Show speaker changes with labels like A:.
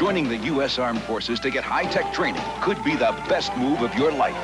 A: Joining the U.S. Armed Forces to get high-tech training could be the best move of your life.